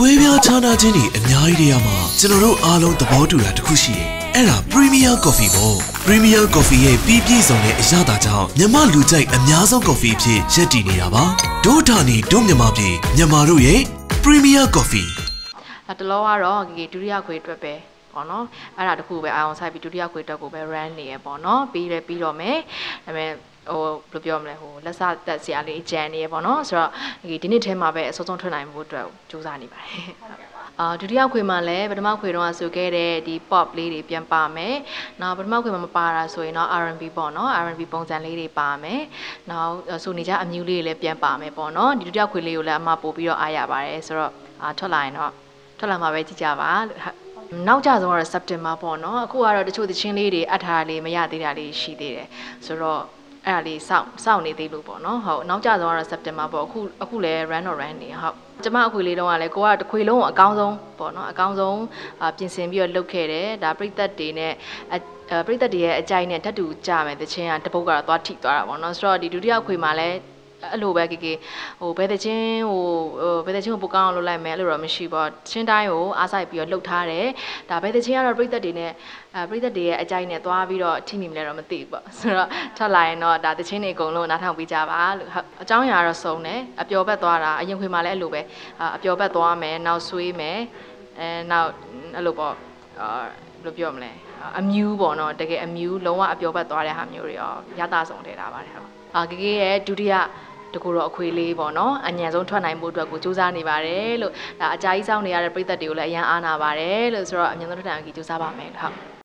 ကွဲပြားခြားနားခြင်းတွေအများကြီးတွေရမှာကျွန်တော်တို့အားလုံးသဘောတူတာတစ်ခုရှိတယ်။အဲ့ဒါ Premier Coffee ပေါ့ Premier Coffee ရဲ့ပြီးပြည့်စုံတဲ့အရသာကြောင့်မြန်မာလူကြိုက်အများဆုံး coffee အဖြစ်ရပ်တည်နေတာပါ။ဒို့ထာနီဒို့မြန်မာပြည်မြန်မာတို့ရဲ့ Premier Coffee ဒါတလောကတော့ဒီဒုတိယခွေအတွက်ပဲ ပေါ့နော်အဲ့ဒါတခုပဲအာရုံစိုက်ပြီးဒုတိယခွေအတွက်ကိုပဲ run နေရပေါ့နော်ပြီးရပြီးတော့မယ်ဒါပေမဲ့ဟိုဘယ်လိုပြောမလဲဟိုလက်စတက်စရာလေးကြံနေရပေါ့နော်ဆိုတော့ဒီဒီနေ့ထဲမှာပဲအစောဆုံးထွက်နိုင်ဖို့အတွက်ကြိုးစားနေပါတယ်အာဒုတိယခွေမှာလည်းပထမခွေတော့ဆိုခဲ့တဲ့ဒီ pop လေးတွေပြန်ပါမယ်။နောက်ပထမခွေမှာမပါတာဆိုရင်တော့ R&B ပေါ့နော် R&B ပုံစံလေးတွေပါမယ်။နောက်ဆိုနေကြအမျိုးလေးတွေလည်းပြန်ပါမယ်ပေါ့နော်။ဒီဒုတိယခွေလေးကိုလည်းအမပို့ပြီးတော့အားရပါတယ်ဆိုတော့အာထွက်လာရင်တော့ထွက်လာမှာပဲကြည့်ကြပါလို့ နောက်ကြဆုံးကတော့ September ပေါ့နော်အခုကတော့တချို့သချင်းလေးတွေအပ်ထားလေးမရသေးတာလေးရှိသေးတယ်ဆိုတော့အဲ့ဒါလေးစောင့်စောင့်နေသေးလို့ပေါ့နော်ဟုတ်နောက်ကြဆုံးကတော့ September ပေါ့အခုအခုလည်း run or run နေဟုတ်ကျမအခွေလေးတုန်းကလည်းကိုကတခွေလုံးကိုအကောင်းဆုံးပေါ့နော်အကောင်းဆုံးပြင်ဆင်ပြီးတော့လုပ်ခဲ့တယ်ဒါပြိသက်တွေနဲ့ပြိသက်တွေရဲ့အကြိုက်နဲ့ဓာတ်တူကြမယ်တချင်းကတပုတ်ကတော့သွားထိသွားတာပေါ့နော်ဆိုတော့ဒီဒုတိယခွေမှာလည်း အဲ့လိုပဲကေကေဟိုဘယ်တဲ့ချင်းဟိုဘယ်တဲ့ချင်းကိုပိုကောင်းအောင်လုပ်လိုက်မယ်အဲ့လိုတော့မရှိပေါ့ချင်းတိုင်းကိုအားဆိုင်ပြီးတော့လှုပ်ထားတယ်ဒါဘယ်တဲ့ချင်းကတော့ပြိသက်တွေနဲ့အဲပြိသက်တွေရဲ့အကြိုက်နဲ့သွားပြီးတော့ထိမိမလဲတော့မသိဘူးပေါ့ဆိုတော့ထွက်လာရင်တော့ဒါတချင်းတွေအကုန်လုံးနားထောင်ပြီးကြပါလို့အကြောင်းအရာတော့စုံတယ်အပျော်ဘက်သွားတာအရင်ခွေမှာလည်းအဲ့လိုပဲအပျော်ဘက်သွားမယ်နောက်ဆွေးမယ်အဲနောက်အဲ့လိုပေါ့အာဘယ်လိုပြောမလဲအမြူးပေါ့နော်တကယ်အမြူးလုံးဝအပျော်ဘက်သွားတဲ့ဟာမျိုးတွေရောရတာဆုံးထည့်ထားပါတယ်ဟုတ်အာဂေဂေရဲ့ဒုတိယ တကူတော့အခွေလေးပေါ့နော်အညံဆုံးထွက်နိုင်ဖို့အတွက်ကိုစူးစမ်းနေပါတယ်လို့ဒါအကြ ాయి စောင့်နေရတဲ့ပြည်သက်တွေကိုလည်းအရန်အားနာပါတယ်လို့ဆိုတော့အညံဆုံးထွက်နိုင်အောင်ကြီးစူးစမ်းပါမယ်ဟုတ်